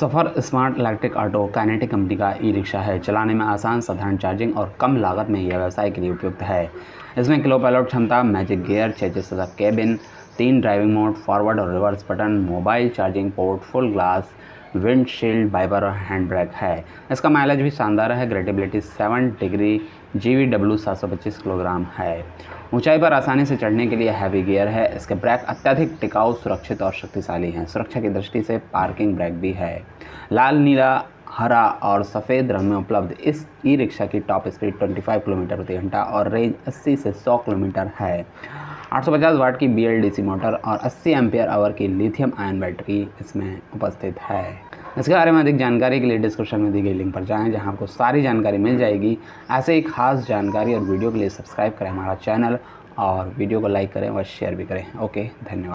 Safar smart electric auto Kinetic company का e rickshaw है। चलाने में आसान, साधारण चार्जिंग और कम लागत में यह व्यवसाय के लिए उपयुक्त है। इसमें किलो पायलट क्षमता, मैजिक गियर छः छः केबिन, तीन ड्राइविंग मोड, फॉरवर्ड और reverse button, mobile charging port, full glass windshield wiper और हैंड ब्रेक है। इसका माइलेज भी शानदार है gradeability seven degree G V W सात सौ पच्चीस किलोग्राम है। ऊंचाई पर आसानी से चढ़ने के लिए हैवी गियर है। इसके ब्रेक अत्यधिक टिकाऊ, सुरक्षित और शक्तिशाली हैं। सुरक्षा की दृष्टि से पार्किंग ब्रेक भी है। लाल, नीला, हरा और सफ़ेद रंग में उपलब्ध इस ई रिक्शा की टॉप स्पीड 25 किलोमीटर प्रति घंटा और रेंज 80 से 100 किलोमीटर है। 850 वाट की BLDC मोटर और 80 एम्पियर आवर की लिथियम आयन बैटरी इसमें उपस्थित है। इसके बारे में अधिक जानकारी के लिए डिस्क्रिप्शन में दी गई लिंक पर जाएँ, जहाँ आपको सारी जानकारी मिल जाएगी। ऐसे ही खास जानकारी और वीडियो के लिए सब्सक्राइब करें हमारा चैनल और वीडियो को लाइक करें और शेयर भी करें। ओके, धन्यवाद।